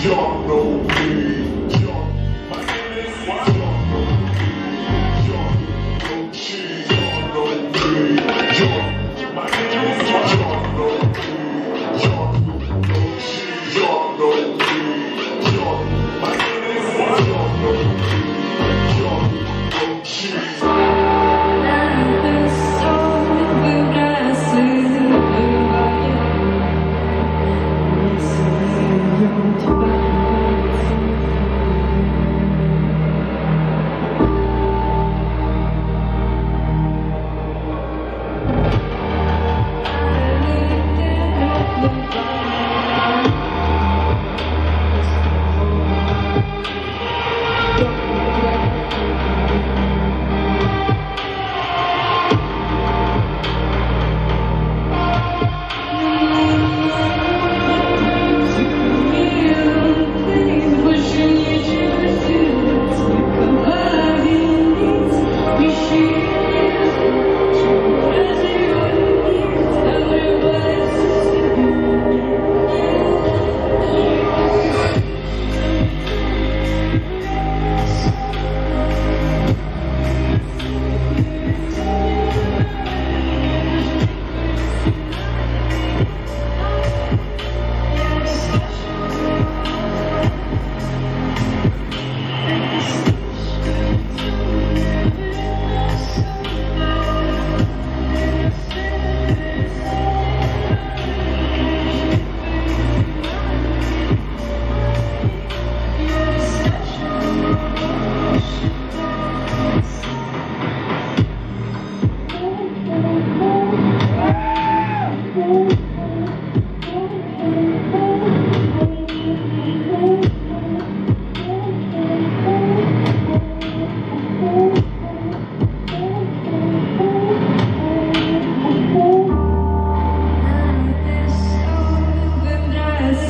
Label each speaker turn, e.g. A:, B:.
A: Y'all.